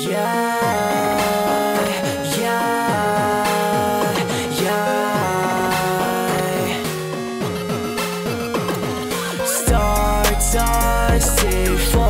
Yeah, yeah, yeah. Stars are safe.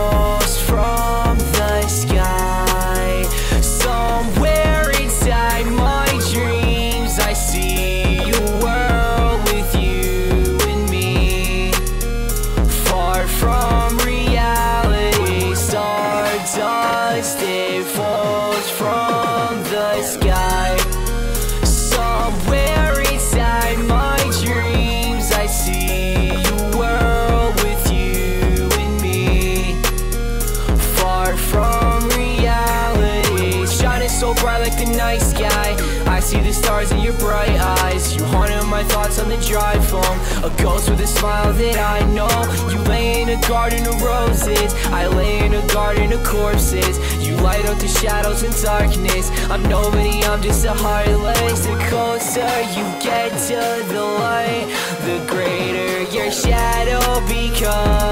See the stars in your bright eyes. You haunted my thoughts on the drive home. A ghost with a smile that I know. You lay in a garden of roses. I lay in a garden of corpses. You light up the shadows and darkness. I'm nobody, I'm just a heartless The closer you get to the light The greater your shadow becomes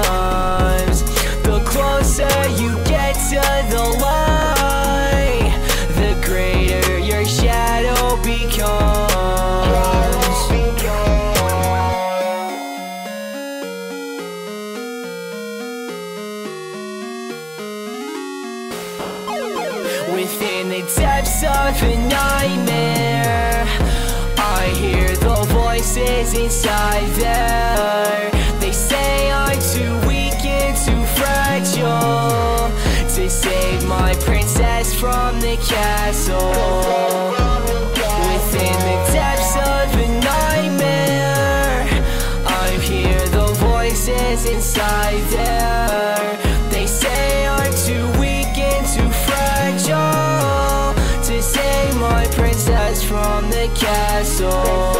Within the depths of a nightmare. I hear the voices inside there. They say I'm too weak and too fragile To save my princess from the castle. Within the depths of a nightmare I hear the voices inside there the castle